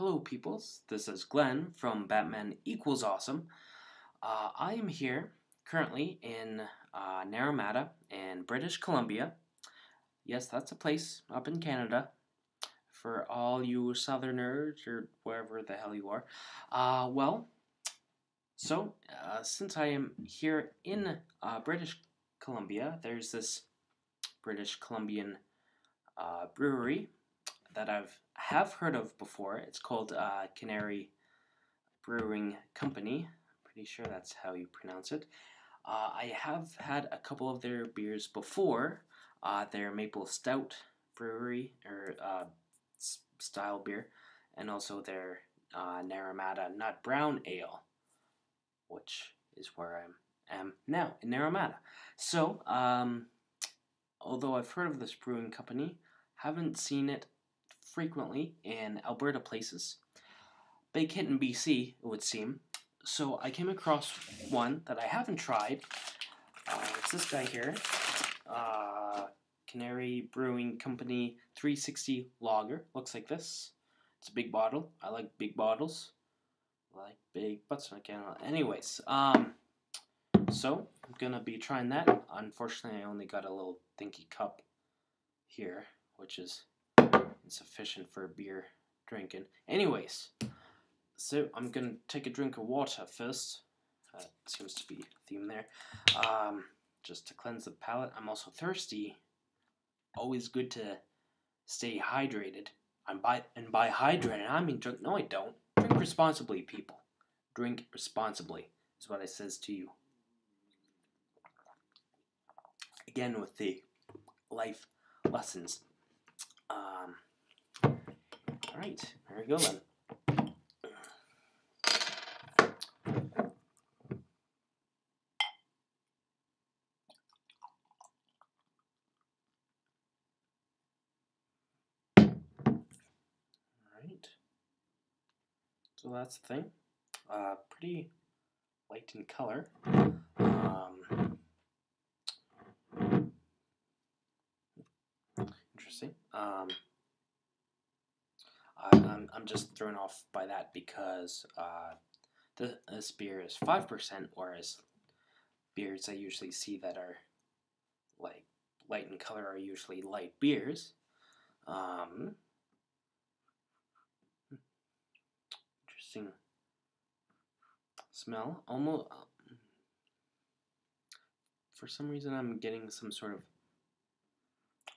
Hello, peoples. This is Glen from Batman Equals Awesome. Uh, I am here currently in uh, Naramata in British Columbia. Yes, that's a place up in Canada for all you Southerners or wherever the hell you are. Uh, well, so uh, since I am here in uh, British Columbia, there's this British Columbian uh, brewery that I've have heard of before. It's called uh, Cannery Brewing Company. Pretty sure that's how you pronounce it. Uh, I have had a couple of their beers before. Uh, their maple stout brewery or uh, style beer, and also their uh, Naramata nut brown ale, which is where I am now in Naramata. So, um, although I've heard of this brewing company, haven't seen it frequently in Alberta places. Big hit in BC, it would seem. So I came across one that I haven't tried. Uh, it's this guy here. Uh, Cannery Brewing Company 360 Lager. Looks like this. It's a big bottle. I like big bottles. I like big butts. I can't. Anyways, um, so I'm gonna be trying that. Unfortunately, I only got a little dinky cup here, which is insufficient for beer drinking. Anyways, so I'm gonna take a drink of water first. That seems to be theme there. Um, just to cleanse the palate. I'm also thirsty. Always good to stay hydrated. I'm by and by hydrated, I mean drink. No, I don't. Drink responsibly, people. Drink responsibly is what I says to you. Again with the life lessons. Um, Alright, there we go then. Alright. So that's the thing. Uh, pretty light in color. Um, interesting. Um, I'm, I'm just thrown off by that because uh, the, this beer is 5%, whereas beers I usually see that are like light in color are usually light beers. Um, interesting smell. Almost, uh, for some reason, I'm getting some sort of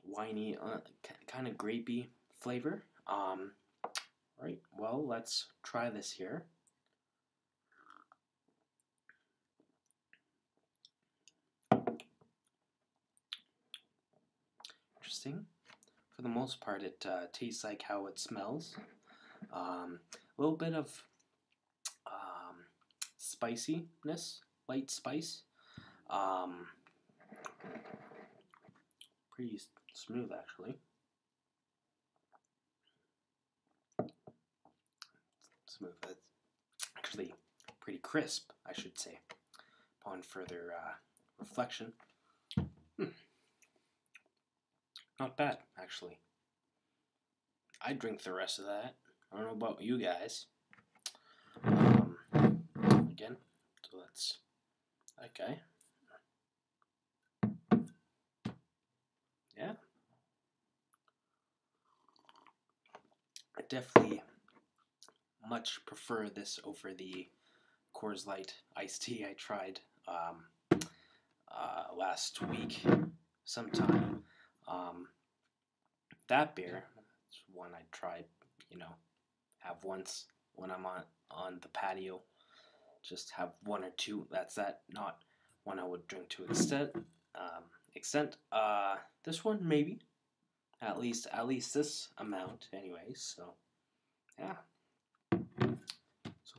winey, uh, kind of grapey flavor. Um, Right, well, let's try this here. Interesting. For the most part, it uh, tastes like how it smells. Um, a little bit of um, spiciness, light spice. Um, pretty smooth, actually. Smooth. It's actually pretty crisp, I should say, upon further uh, reflection. Hmm. Not bad, actually. I'd drink the rest of that. I don't know about you guys. Um, again, so that's okay. Yeah. I definitely much prefer this over the Coors Light iced tea I tried um, uh, last week sometime. Um, that beer, it's one I tried, you know, have once when I'm on, on the patio. Just have one or two. That's that. Not one I would drink to extent. Um, extent. Uh, this one maybe. At least at least this amount, anyway. So, yeah.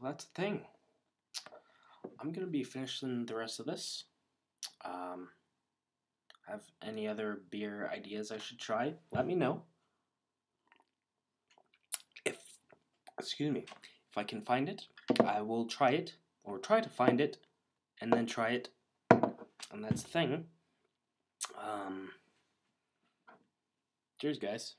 That's the thing. I'm to be finishing the rest of this. Um, have any other beer ideas I should try? Let me know. If, excuse me, if I can find it, I will try it, or try to find it, and then try it. And that's the thing. Um, cheers, guys.